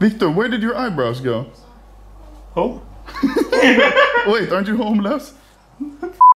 Victor, where did your eyebrows go? Oh, Wait, aren't you homeless?